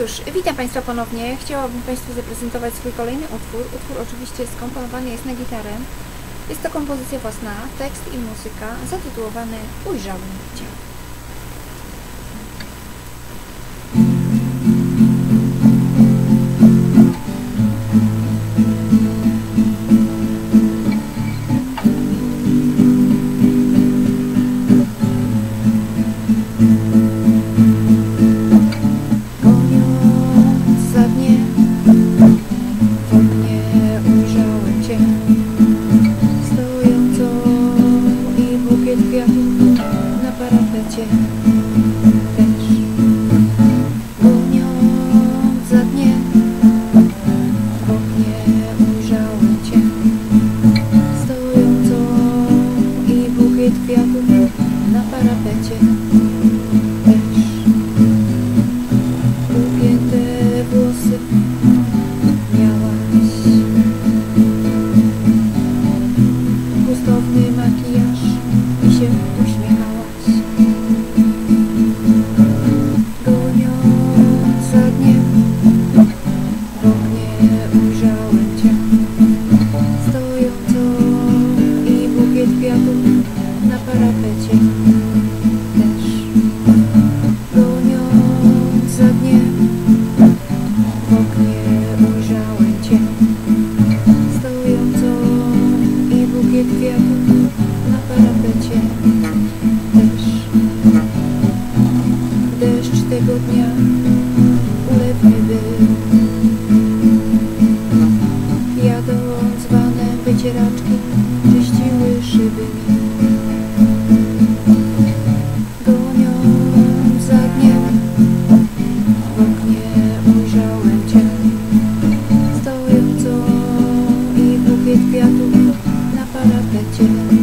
cóż, witam Państwa ponownie. Chciałabym Państwu zaprezentować swój kolejny utwór. Utwór oczywiście skomponowany jest na gitarę. Jest to kompozycja własna, tekst i muzyka, zatytułowany Ujrzałem Cię. wyrobicie też Goniąc za dniem w oknie ujrzałem cię Stojącą i bukiet kwiatów na parapecie. Też Deszcz tego dnia ulewny był Jadąc vanem wycieraczki Thank you.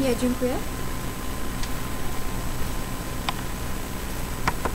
Nie, dziękuję.